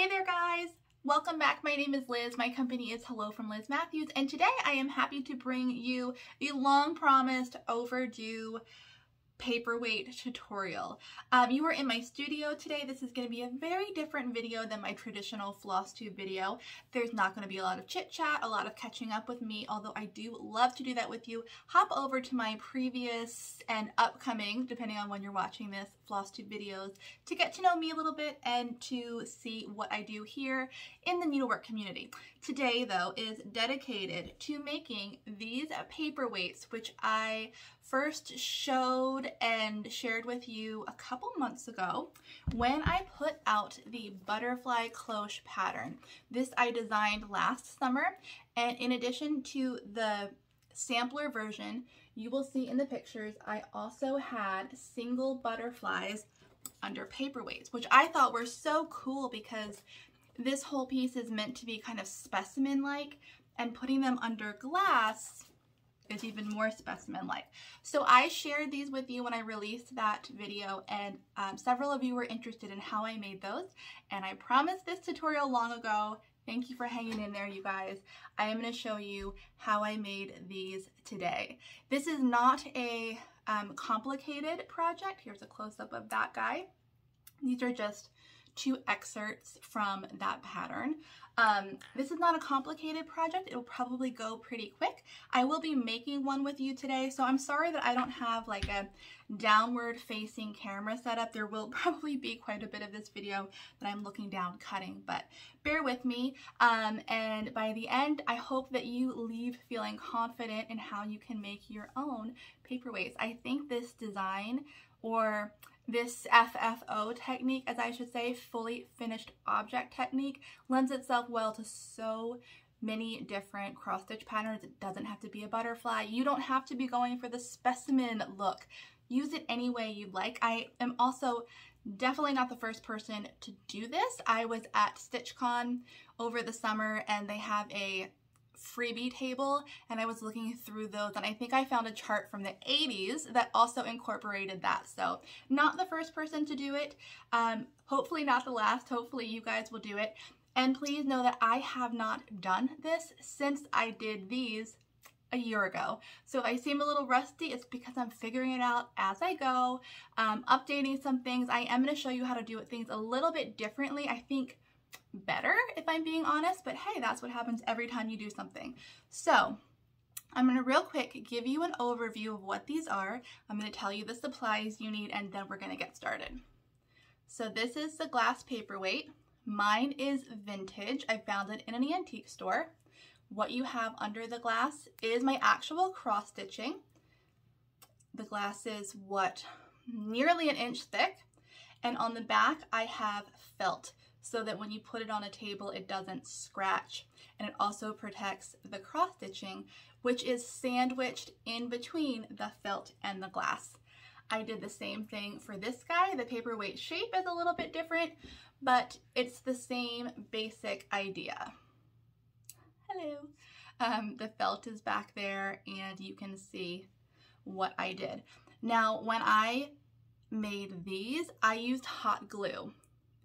Hey there guys! Welcome back. My name is Liz. My company is Hello from Liz Mathews and today I am happy to bring you the long promised overdue paperweight tutorial. Um, you are in my studio today. This is going to be a very different video than my traditional floss tube video. There's not going to be a lot of chit chat, a lot of catching up with me, although I do love to do that with you. Hop over to my previous and upcoming, depending on when you're watching this, floss tube videos to get to know me a little bit and to see what I do here in the needlework community. Today though is dedicated to making these paperweights, which I first showed and shared with you a couple months ago when I put out the butterfly cloche pattern. This I designed last summer and in addition to the sampler version, you will see in the pictures I also had single butterflies under paperweights, which I thought were so cool because this whole piece is meant to be kind of specimen-like and putting them under glass is even more specimen-like. So I shared these with you when I released that video and um, several of you were interested in how I made those and I promised this tutorial long ago. Thank you for hanging in there, you guys. I am going to show you how I made these today. This is not a um, complicated project. Here's a close-up of that guy. These are just two excerpts from that pattern. Um, this is not a complicated project. It'll probably go pretty quick. I will be making one with you today, so I'm sorry that I don't have like a downward facing camera setup. There will probably be quite a bit of this video that I'm looking down cutting, but bear with me. Um, and by the end, I hope that you leave feeling confident in how you can make your own paperweights. I think this design or this FFO technique, as I should say, fully finished object technique, lends itself well to so many different cross stitch patterns. It doesn't have to be a butterfly. You don't have to be going for the specimen look. Use it any way you like. I am also definitely not the first person to do this. I was at StitchCon over the summer and they have a freebie table and I was looking through those and I think I found a chart from the 80s that also incorporated that. So not the first person to do it, um, hopefully not the last, hopefully you guys will do it. And please know that I have not done this since I did these a year ago. So if I seem a little rusty, it's because I'm figuring it out as I go, um, updating some things. I am going to show you how to do things a little bit differently. I think better if I'm being honest, but hey, that's what happens every time you do something. So I'm going to real quick give you an overview of what these are. I'm going to tell you the supplies you need and then we're going to get started. So this is the glass paperweight. Mine is vintage. I found it in an antique store. What you have under the glass is my actual cross stitching. The glass is what, nearly an inch thick. And on the back, I have felt so that when you put it on a table, it doesn't scratch. And it also protects the cross stitching, which is sandwiched in between the felt and the glass. I did the same thing for this guy. The paperweight shape is a little bit different, but it's the same basic idea. Hello. Um, the felt is back there and you can see what I did. Now, when I made these, I used hot glue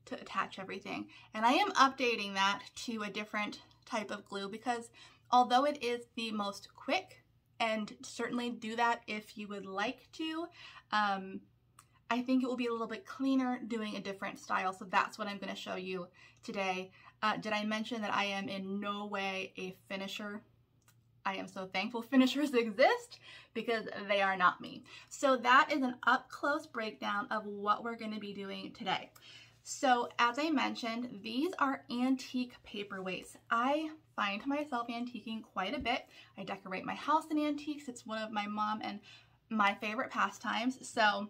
to attach everything. And I am updating that to a different type of glue because although it is the most quick and certainly do that if you would like to, um, I think it will be a little bit cleaner doing a different style. So that's what I'm going to show you today. Uh, did I mention that I am in no way a finisher? I am so thankful finishers exist because they are not me. So that is an up close breakdown of what we're going to be doing today. So as I mentioned, these are antique paperweights. I find myself antiquing quite a bit. I decorate my house in antiques. It's one of my mom and my favorite pastimes. So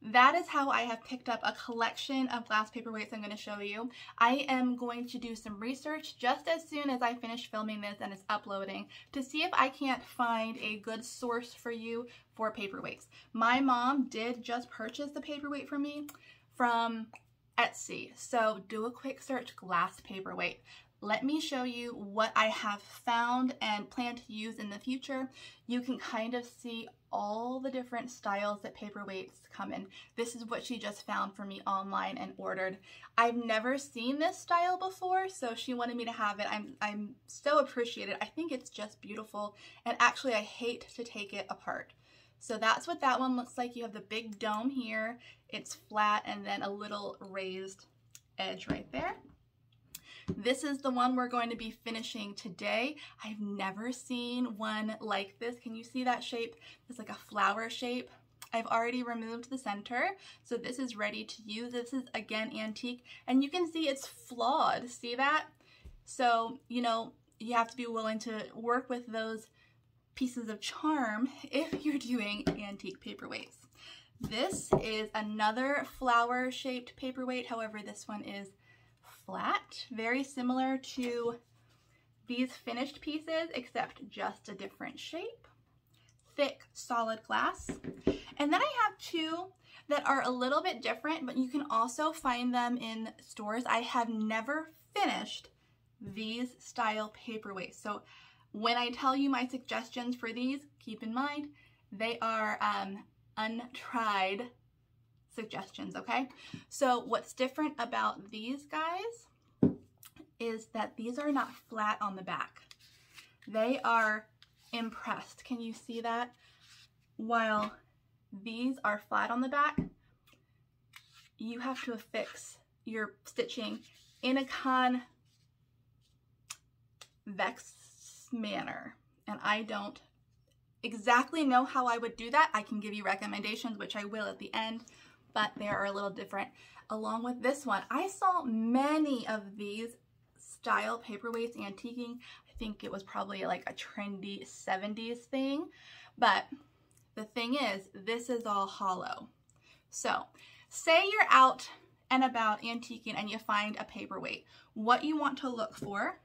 that is how I have picked up a collection of glass paperweights I'm going to show you. I am going to do some research just as soon as I finish filming this and it's uploading to see if I can't find a good source for you for paperweights. My mom did just purchase the paperweight for me from Etsy. So do a quick search glass paperweight. Let me show you what I have found and plan to use in the future. You can kind of see all the different styles that paperweights come in. This is what she just found for me online and ordered. I've never seen this style before, so she wanted me to have it. I'm, I'm so appreciated. I think it's just beautiful, and actually I hate to take it apart. So that's what that one looks like. You have the big dome here. It's flat and then a little raised edge right there. This is the one we're going to be finishing today. I've never seen one like this. Can you see that shape? It's like a flower shape. I've already removed the center, so this is ready to use. This is, again, antique, and you can see it's flawed. See that? So, you know, you have to be willing to work with those pieces of charm if you're doing antique paperweights. This is another flower-shaped paperweight. However, this one is flat, very similar to these finished pieces, except just a different shape. Thick, solid glass. And then I have two that are a little bit different, but you can also find them in stores. I have never finished these style paperweights. So when I tell you my suggestions for these, keep in mind, they are um, untried suggestions, okay? So what's different about these guys is that these are not flat on the back. They are impressed. Can you see that? While these are flat on the back, you have to affix your stitching in a convex manner. And I don't exactly know how I would do that. I can give you recommendations, which I will at the end but they are a little different. Along with this one, I saw many of these style paperweights antiquing. I think it was probably like a trendy 70s thing, but the thing is, this is all hollow. So say you're out and about antiquing and you find a paperweight. What you want to look for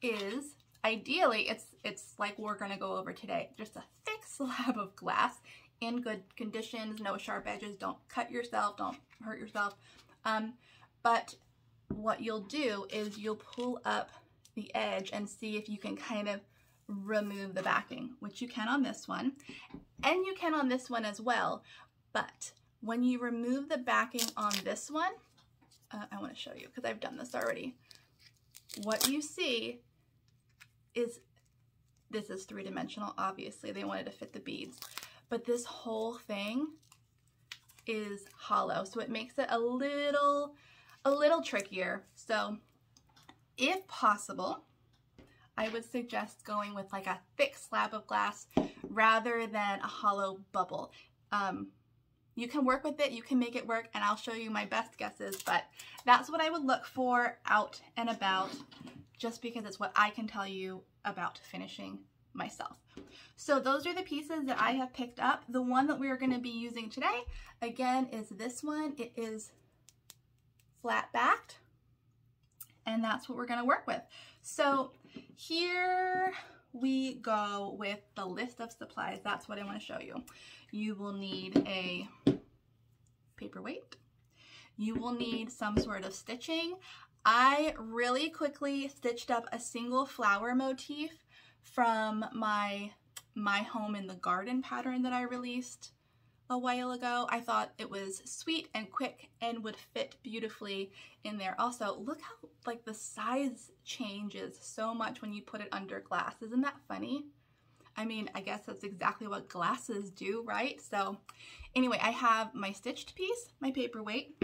is ideally it's it's like we're to go over today just a thick slab of glass in good conditions, no sharp edges, don't cut yourself, don't hurt yourself. Um, but what you'll do is you'll pull up the edge and see if you can kind of remove the backing, which you can on this one, and you can on this one as well. But when you remove the backing on this one, uh, I want to show you because I've done this already. What you see is, this is three-dimensional, obviously. They wanted to fit the beads but this whole thing is hollow. So it makes it a little, a little trickier. So if possible, I would suggest going with like a thick slab of glass rather than a hollow bubble. Um, you can work with it, you can make it work, and I'll show you my best guesses, but that's what I would look for out and about, just because it's what I can tell you about finishing myself. So those are the pieces that I have picked up. The one that we are going to be using today, again, is this one. It is flat backed, and that's what we're going to work with. So here we go with the list of supplies. That's what I want to show you. You will need a paperweight. You will need some sort of stitching. I really quickly stitched up a single flower motif from my My Home in the Garden pattern that I released a while ago. I thought it was sweet and quick and would fit beautifully in there. Also, look how like the size changes so much when you put it under glass. Isn't that funny? I mean, I guess that's exactly what glasses do, right? So anyway, I have my stitched piece, my paperweight.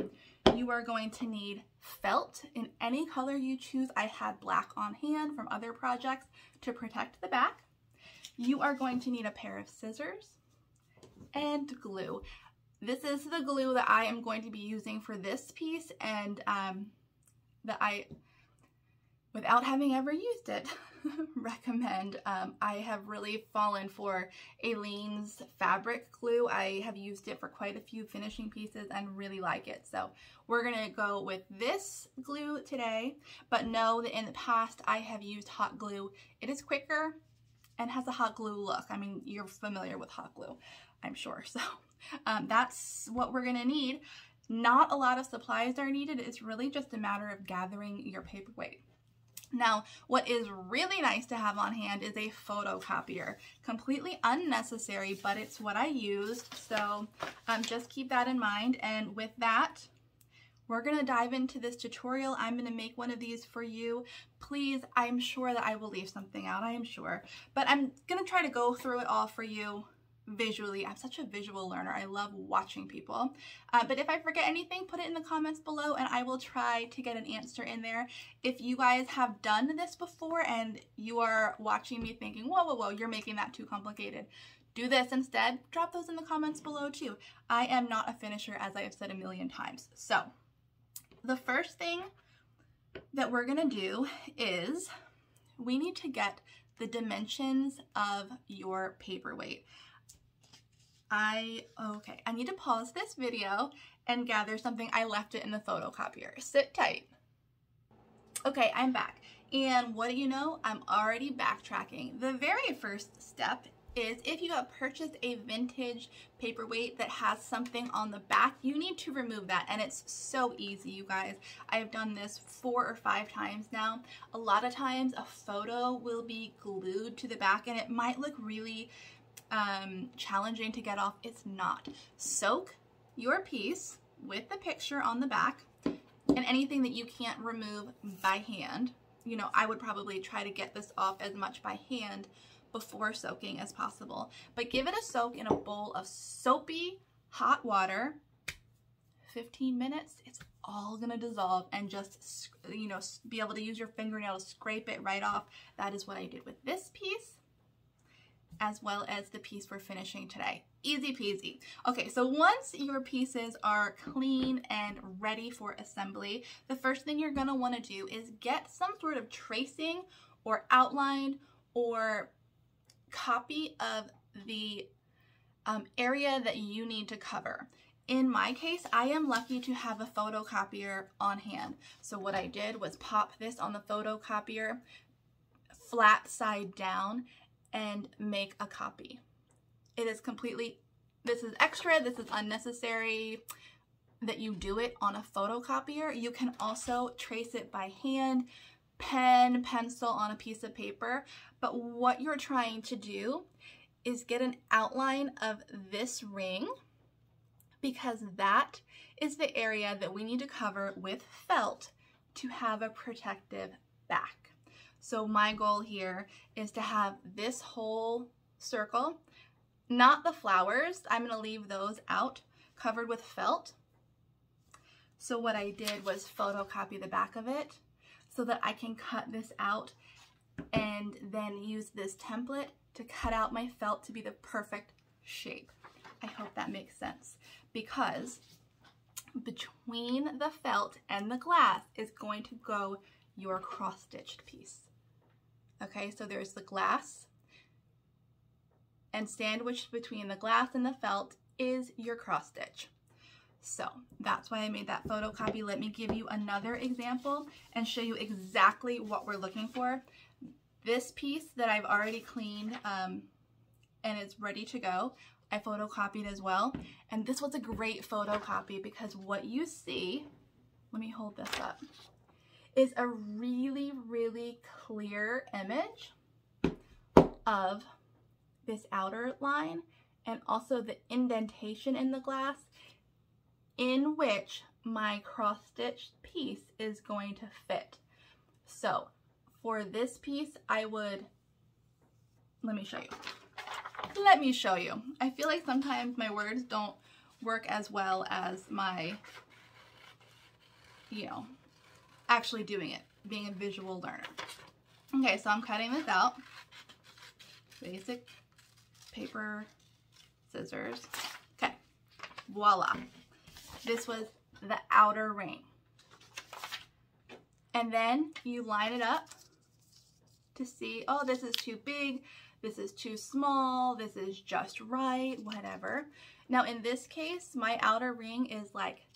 You are going to need felt in any color you choose. I had black on hand from other projects to protect the back. You are going to need a pair of scissors and glue. This is the glue that I am going to be using for this piece and um, that I, without having ever used it, recommend. Um, I have really fallen for Aleene's fabric glue. I have used it for quite a few finishing pieces and really like it. So we're to go with this glue today, but know that in the past I have used hot glue. It is quicker and has a hot glue look. I mean, you're familiar with hot glue, I'm sure. So um, that's what we're to need. Not a lot of supplies are needed. It's really just a matter of gathering your paperweight. Now, what is really nice to have on hand is a photocopier. Completely unnecessary, but it's what I used. So um, just keep that in mind. And with that, we're to dive into this tutorial. I'm to make one of these for you. Please, I'm sure that I will leave something out, I am sure. But I'm to try to go through it all for you visually. I'm such a visual learner. I love watching people. Uh, but if I forget anything, put it in the comments below and I will try to get an answer in there. If you guys have done this before and you are watching me thinking, whoa, whoa, whoa, you're making that too complicated, do this instead, drop those in the comments below too. I am not a finisher as I have said a million times. So the first thing that we're gonna do is we need to get the dimensions of your paperweight. I, okay, I need to pause this video and gather something. I left it in the photocopier. Sit tight. Okay, I'm back. And what do you know? I'm already backtracking. The very first step is if you have purchased a vintage paperweight that has something on the back, you need to remove that. And it's so easy, you guys. I have done this four or five times now. A lot of times a photo will be glued to the back and it might look really um, challenging to get off. It's not. Soak your piece with the picture on the back and anything that you can't remove by hand. You know, I would probably try to get this off as much by hand before soaking as possible. But give it a soak in a bowl of soapy hot water. 15 minutes, it's all gonna dissolve and just, you know, be able to use your fingernail to scrape it right off. That is what I did with this piece as well as the piece we're finishing today. Easy peasy. Okay, so once your pieces are clean and ready for assembly, the first thing you're gonna wanna do is get some sort of tracing or outline or copy of the um, area that you need to cover. In my case, I am lucky to have a photocopier on hand. So what I did was pop this on the photocopier flat side down and make a copy. It is completely, this is extra, this is unnecessary that you do it on a photocopier. You can also trace it by hand, pen, pencil on a piece of paper. But what you're trying to do is get an outline of this ring because that is the area that we need to cover with felt to have a protective back. So my goal here is to have this whole circle, not the flowers, I'm gonna leave those out, covered with felt. So what I did was photocopy the back of it so that I can cut this out and then use this template to cut out my felt to be the perfect shape. I hope that makes sense because between the felt and the glass is going to go your cross-stitched piece. Okay, so there's the glass and sandwiched between the glass and the felt is your cross stitch. So that's why I made that photocopy. Let me give you another example and show you exactly what we're looking for. This piece that I've already cleaned um, and it's ready to go, I photocopied as well. And this was a great photocopy because what you see, let me hold this up is a really, really clear image of this outer line and also the indentation in the glass in which my cross-stitched piece is going to fit. So for this piece, I would, let me show you. Let me show you. I feel like sometimes my words don't work as well as my, you know, actually doing it, being a visual learner. Okay, so I'm cutting this out. Basic paper, scissors. Okay, voila. This was the outer ring. And then you line it up to see, oh, this is too big, this is too small, this is just right, whatever. Now in this case, my outer ring is like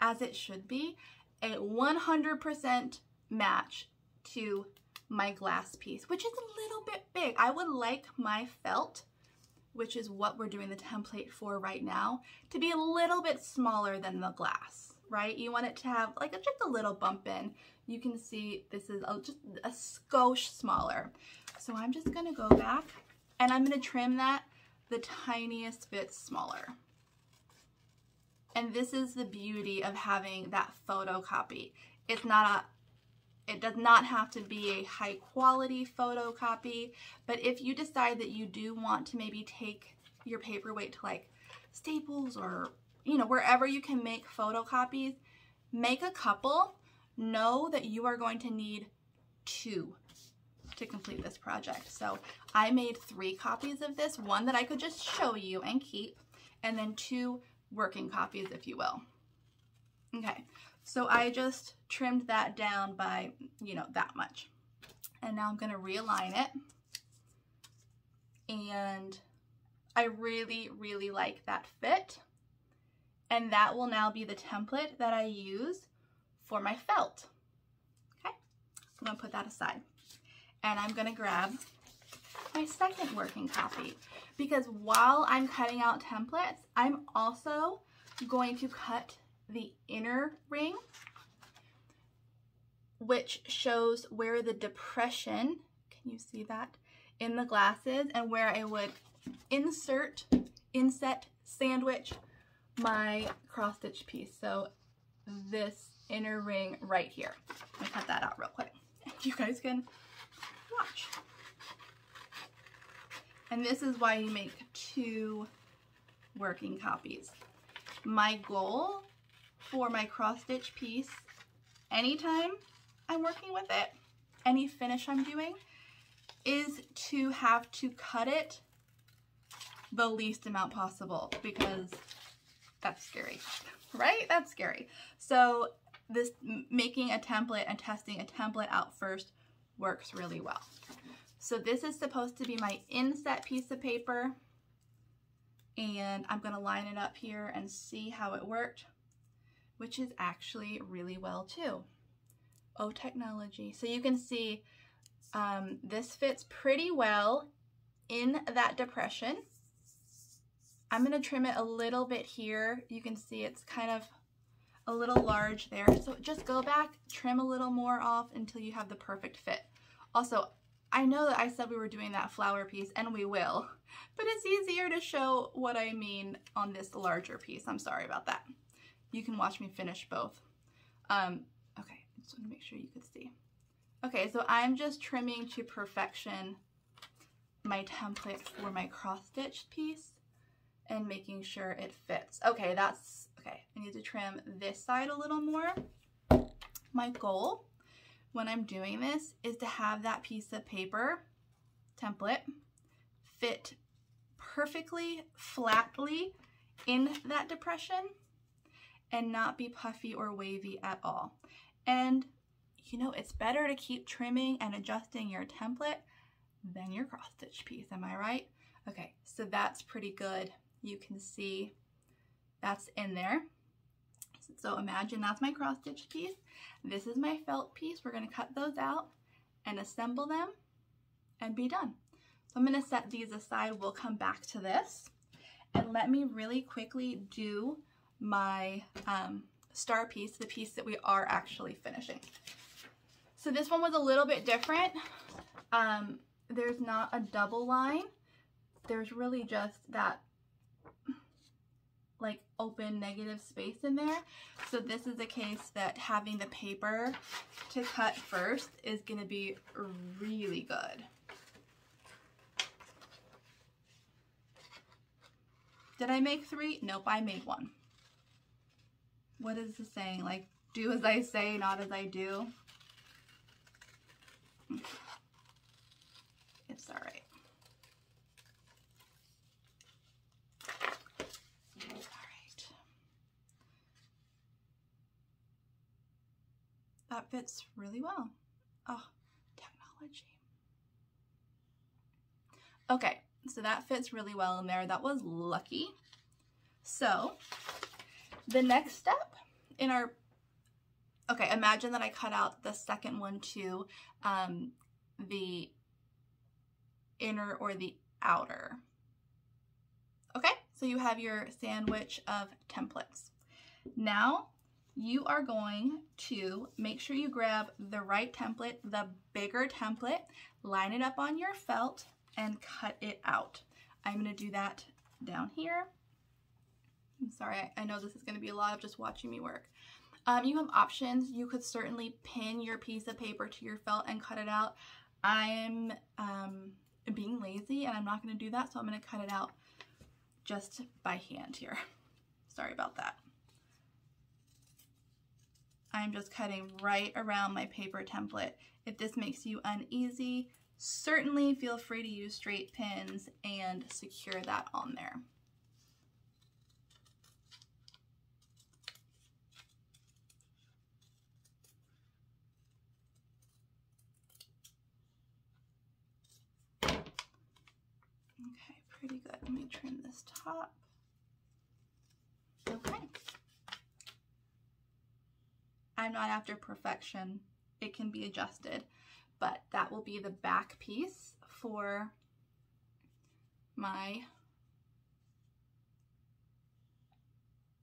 as it should be a 100% match to my glass piece, which is a little bit big. I would like my felt which is what we're doing the template for right now, to be a little bit smaller than the glass, right? You want it to have like a, just a little bump in. You can see this is a, just a skosh smaller. So I'm just gonna go back and I'm gonna trim that the tiniest bit smaller. And this is the beauty of having that photocopy. It's not a, it does not have to be a high quality photocopy, but if you decide that you do want to maybe take your paperweight to like Staples or, you know, wherever you can make photocopies, make a couple. Know that you are going to need two to complete this project. So I made three copies of this, one that I could just show you and keep, and then two working copies, if you will. Okay, so I just trimmed that down by, you know, that much. And now I'm gonna realign it. And I really, really like that fit. And that will now be the template that I use for my felt. Okay, I'm gonna put that aside. And I'm gonna grab my second working copy because while I'm cutting out templates, I'm also going to cut the inner ring, which shows where the depression, can you see that, in the glasses and where I would insert, inset, sandwich my cross stitch piece. So this inner ring right here. Let me cut that out real quick. You guys can watch. And this is why you make two working copies. My goal for my cross stitch piece, anytime I'm working with it, any finish I'm doing, is to have to cut it the least amount possible because that's scary, right? That's scary. So this making a template and testing a template out first works really well. So this is supposed to be my inset piece of paper and I'm gonna line it up here and see how it worked, which is actually really well too. Oh, technology. So you can see um, this fits pretty well in that depression. I'm gonna trim it a little bit here. You can see it's kind of a little large there. So just go back, trim a little more off until you have the perfect fit. Also, I know that I said we were doing that flower piece, and we will, but it's easier to show what I mean on this larger piece. I'm sorry about that. You can watch me finish both. Um, okay, just want to make sure you could see. Okay, so I'm just trimming to perfection my template for my cross stitch piece and making sure it fits. Okay, that's, okay, I need to trim this side a little more. My goal when I'm doing this is to have that piece of paper template fit perfectly flatly in that depression and not be puffy or wavy at all. And you know, it's better to keep trimming and adjusting your template than your cross stitch piece, am I right? Okay, so that's pretty good. You can see that's in there. So imagine that's my cross stitch piece. This is my felt piece. We're gonna cut those out and assemble them and be done. So I'm gonna set these aside. We'll come back to this. And let me really quickly do my um, star piece, the piece that we are actually finishing. So this one was a little bit different. Um, there's not a double line. There's really just that open negative space in there. So this is a case that having the paper to cut first is gonna be really good. Did I make three? Nope, I made one. What is the saying? Like, do as I say, not as I do. It's all right. That fits really well. Oh, technology. Okay, so that fits really well in there. That was lucky. So the next step in our, okay, imagine that I cut out the second one to um, the inner or the outer. Okay, so you have your sandwich of templates. Now you are going to make sure you grab the right template, the bigger template, line it up on your felt and cut it out. I'm gonna do that down here. I'm sorry, I know this is gonna be a lot of just watching me work. Um, you have options. You could certainly pin your piece of paper to your felt and cut it out. I'm um, being lazy and I'm not gonna do that, so I'm gonna cut it out just by hand here. Sorry about that. I'm just cutting right around my paper template. If this makes you uneasy, certainly feel free to use straight pins and secure that on there. Okay, pretty good. Let me trim this top. Okay. I'm not after perfection. It can be adjusted, but that will be the back piece for my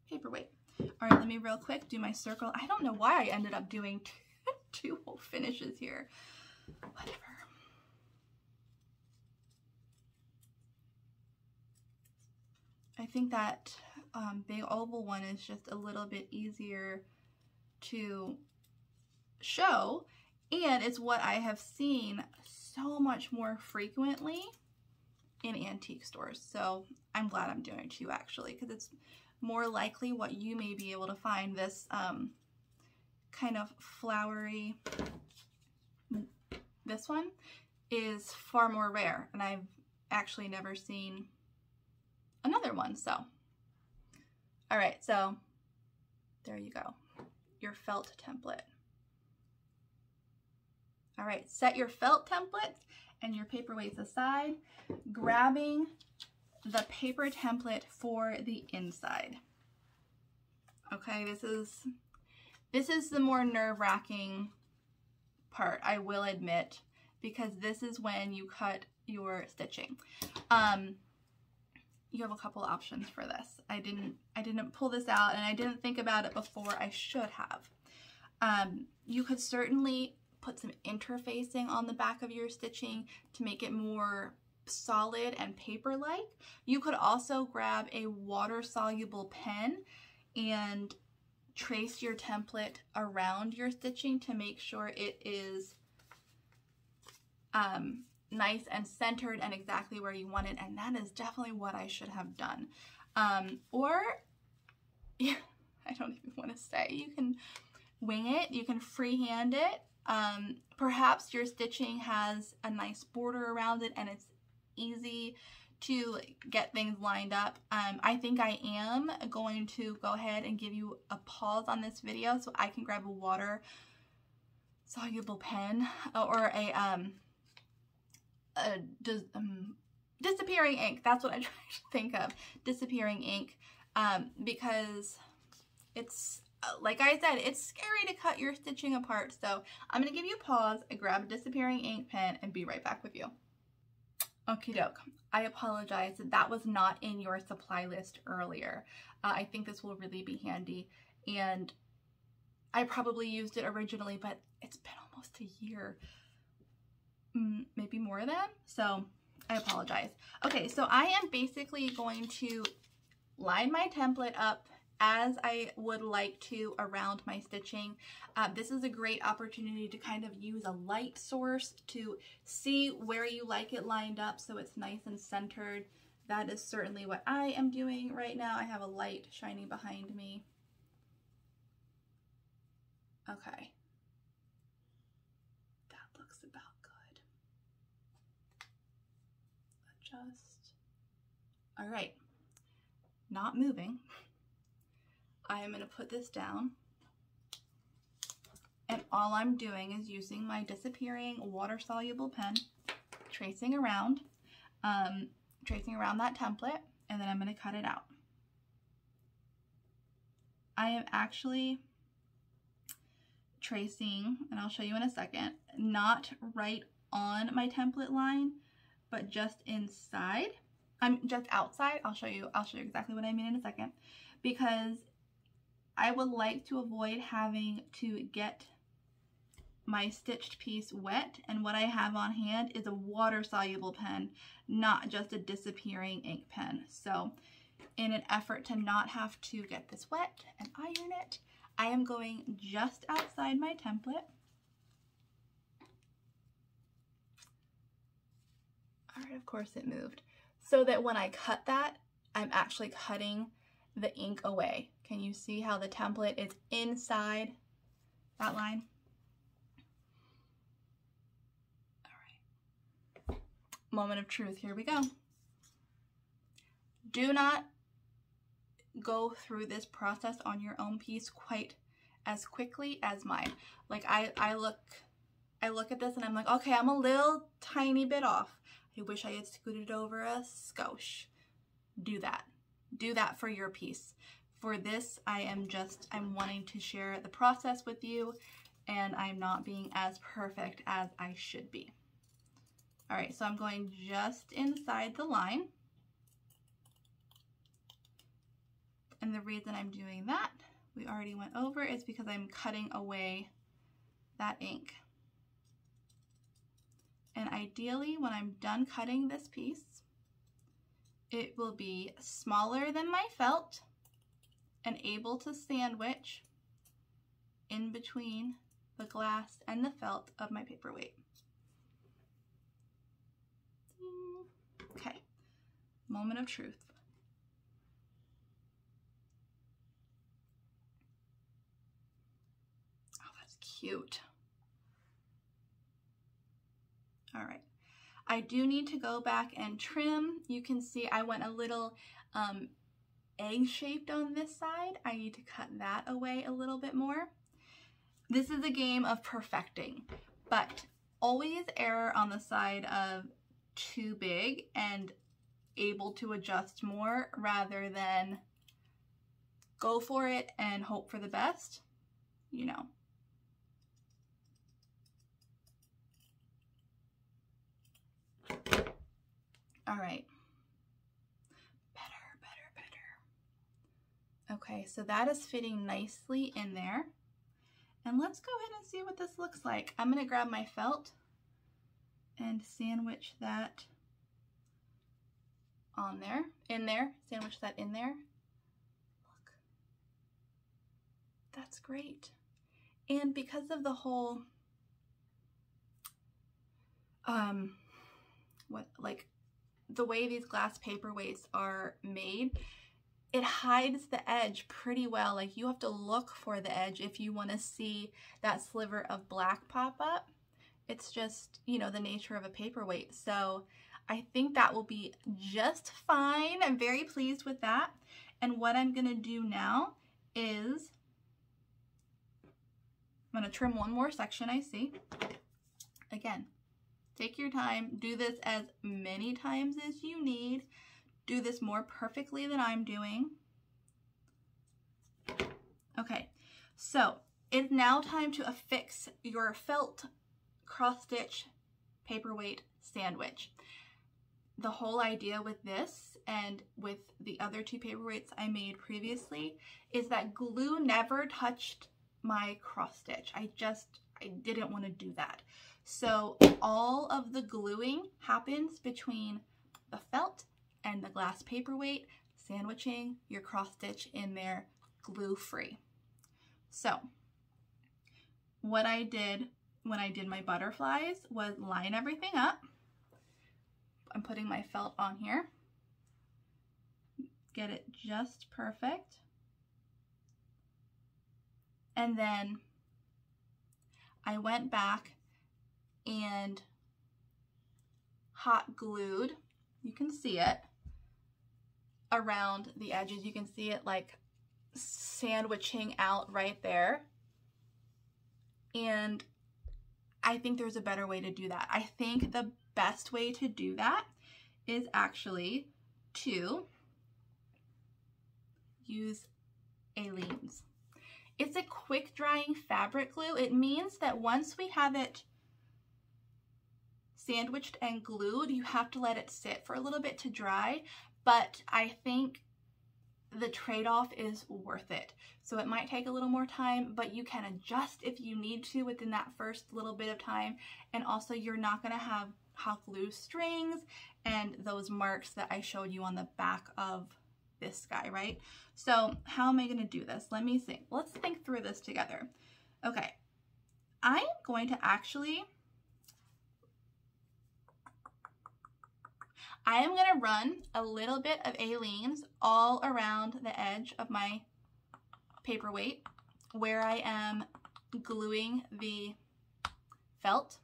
paperweight. All right, let me real quick do my circle. I don't know why I ended up doing two, whole finishes here. Whatever. I think that um, big oval one is just a little bit easier to show and it's what I have seen so much more frequently in antique stores. So I'm glad I'm doing it too actually because it's more likely what you may be able to find this um, kind of flowery, this one is far more rare and I've actually never seen another one. So, all right, so there you go, your felt template. All right, set your felt templates and your paperweights aside, grabbing the paper template for the inside. Okay, this is this is the more nerve-wracking part, I will admit, because this is when you cut your stitching. Um, you have a couple options for this. I didn't I didn't pull this out and I didn't think about it before I should have. Um, you could certainly put some interfacing on the back of your stitching to make it more solid and paper-like. You could also grab a water-soluble pen and trace your template around your stitching to make sure it is um, nice and centered and exactly where you want it. And that is definitely what I should have done. Um, or, yeah, I don't even want to say, you can wing it, you can freehand it. Um, perhaps your stitching has a nice border around it and it's easy to get things lined up. Um, I think I am going to go ahead and give you a pause on this video so I can grab a water soluble pen or a um, dis um, disappearing ink. That's what I try to think of. Disappearing ink. Um, because it's, uh, like I said, it's scary to cut your stitching apart. So I'm going to give you a pause, grab a disappearing ink pen, and be right back with you. Okie doke. I apologize that that was not in your supply list earlier. Uh, I think this will really be handy. And I probably used it originally, but it's been almost a year maybe more of them. So I apologize. Okay, so I am basically going to line my template up as I would like to around my stitching. Uh, this is a great opportunity to kind of use a light source to see where you like it lined up so it's nice and centered. That is certainly what I am doing right now. I have a light shining behind me. Okay. just, all right, not moving. I am going to put this down and all I'm doing is using my disappearing water-soluble pen, tracing around, um, tracing around that template, and then I'm going to cut it out. I am actually tracing, and I'll show you in a second, not right on my template line, but just inside I'm just outside. I'll show you, I'll show you exactly what I mean in a second because I would like to avoid having to get my stitched piece wet and what I have on hand is a water soluble pen, not just a disappearing ink pen. So in an effort to not have to get this wet and iron it, I am going just outside my template. All right, of course it moved. So that when I cut that, I'm actually cutting the ink away. Can you see how the template is inside that line? All right. Moment of truth, here we go. Do not go through this process on your own piece quite as quickly as mine. Like I, I look, I look at this and I'm like, okay, I'm a little tiny bit off. I wish I had scooted over a skosh. Do that. Do that for your piece. For this, I am just, I'm wanting to share the process with you and I'm not being as perfect as I should be. All right, so I'm going just inside the line. And the reason I'm doing that, we already went over, is because I'm cutting away that ink. And ideally, when I'm done cutting this piece, it will be smaller than my felt and able to sandwich in between the glass and the felt of my paperweight. Okay, moment of truth. Oh, that's cute. All right. I do need to go back and trim. You can see I went a little um, egg-shaped on this side. I need to cut that away a little bit more. This is a game of perfecting, but always err on the side of too big and able to adjust more rather than go for it and hope for the best, you know. All right. Better, better, better. Okay, so that is fitting nicely in there. And let's go ahead and see what this looks like. I'm gonna grab my felt and sandwich that on there, in there, sandwich that in there. Look, that's great. And because of the whole, um, what, like the way these glass paperweights are made, it hides the edge pretty well. Like you have to look for the edge if you want to see that sliver of black pop up. It's just, you know, the nature of a paperweight. So I think that will be just fine. I'm very pleased with that. And what I'm going to do now is I'm going to trim one more section I see. Again, Take your time. Do this as many times as you need. Do this more perfectly than I'm doing. Okay, so it's now time to affix your felt cross stitch paperweight sandwich. The whole idea with this and with the other two paperweights I made previously is that glue never touched my cross stitch. I just, I didn't want to do that. So all of the gluing happens between the felt and the glass paperweight, sandwiching your cross stitch in there glue free. So what I did when I did my butterflies was line everything up. I'm putting my felt on here. Get it just perfect. And then I went back and hot glued, you can see it, around the edges. You can see it like sandwiching out right there. And I think there's a better way to do that. I think the best way to do that is actually to use Aleene's. It's a quick drying fabric glue. It means that once we have it sandwiched and glued, you have to let it sit for a little bit to dry, but I think the trade-off is worth it. So it might take a little more time, but you can adjust if you need to within that first little bit of time. And also you're not gonna have hot glue strings and those marks that I showed you on the back of this guy, right? So how am I gonna do this? Let me think. Let's think through this together. Okay, I am going to actually, I am gonna run a little bit of Aleene's all around the edge of my paperweight where I am gluing the felt.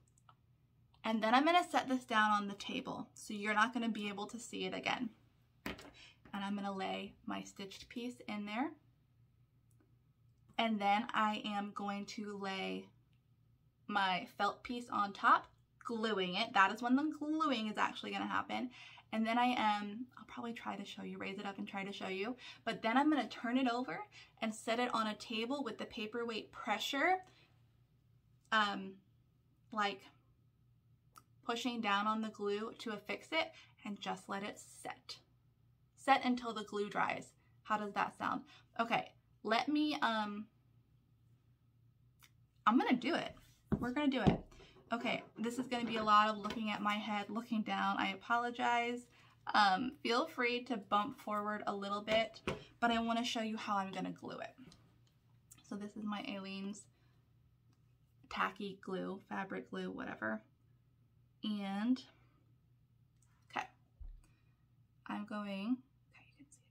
And then I'm gonna set this down on the table so you're not gonna be able to see it again. And I'm gonna lay my stitched piece in there. And then I am going to lay my felt piece on top, gluing it. That is when the gluing is actually gonna happen. And then I am, I'll probably try to show you, raise it up and try to show you, but then I'm gonna turn it over and set it on a table with the paperweight pressure, um, like pushing down on the glue to affix it and just let it set. Set until the glue dries. How does that sound? Okay, let me, um, I'm gonna do it. We're gonna do it. Okay, this is gonna be a lot of looking at my head, looking down. I apologize. Um, feel free to bump forward a little bit, but I wanna show you how I'm gonna glue it. So this is my Aleene's tacky glue, fabric glue, whatever. And, okay, I'm going, okay, you can see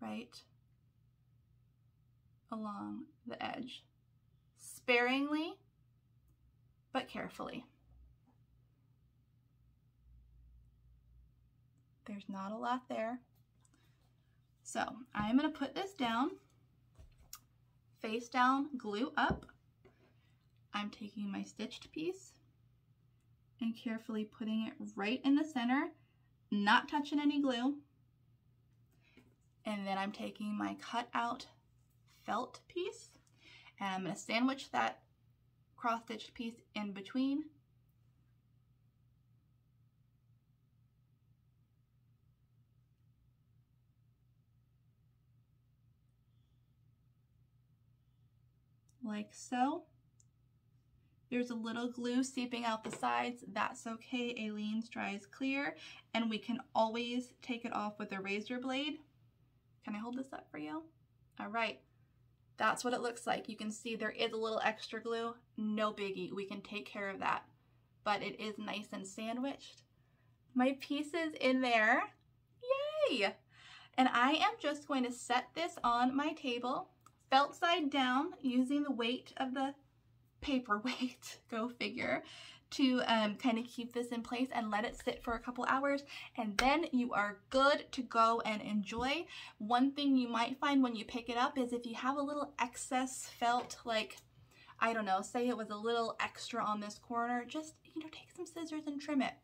it. Right along the edge, sparingly, but carefully. There's not a lot there. So I'm gonna put this down, face down, glue up. I'm taking my stitched piece and carefully putting it right in the center, not touching any glue. And then I'm taking my cut out felt piece. Um, and I'm going to sandwich that cross-stitched piece in between. Like so. There's a little glue seeping out the sides. That's okay. Aleene's dries clear. And we can always take it off with a razor blade. Can I hold this up for you? All right. That's what it looks like. You can see there is a little extra glue. No biggie. We can take care of that. But it is nice and sandwiched. My piece is in there. Yay! And I am just going to set this on my table, felt side down, using the weight of the paperweight, go figure, to um, kind of keep this in place and let it sit for a couple hours and then you are good to go and enjoy. One thing you might find when you pick it up is if you have a little excess felt like I don't know, say it was a little extra on this corner, just, you know, take some scissors and trim it.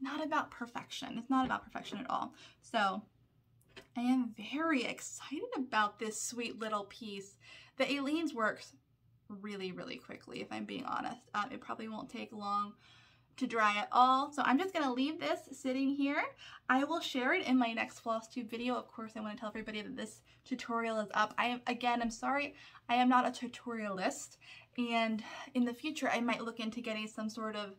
Not about perfection. It's not about perfection at all. So I am very excited about this sweet little piece. The Aleene's works really, really quickly, if I'm being honest. Um, it probably won't take long to dry at all. So I'm just to leave this sitting here. I will share it in my next floss tube video. Of course, I want to tell everybody that this tutorial is up. I am, again, I'm sorry, I am not a tutorialist. And in the future, I might look into getting some sort of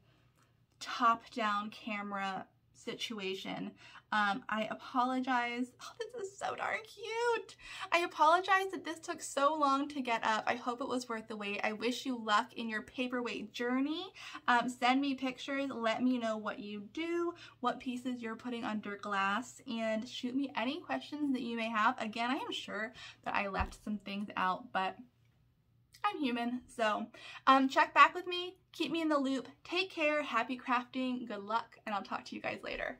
top-down camera situation. Um, I apologize. Oh, this is so darn cute. I apologize that this took so long to get up. I hope it was worth the wait. I wish you luck in your paperweight journey. Um, send me pictures. Let me know what you do, what pieces you're putting under glass, and shoot me any questions that you may have. Again, I am sure that I left some things out, but I'm human. So um, check back with me, keep me in the loop, take care, happy crafting, good luck, and I'll talk to you guys later.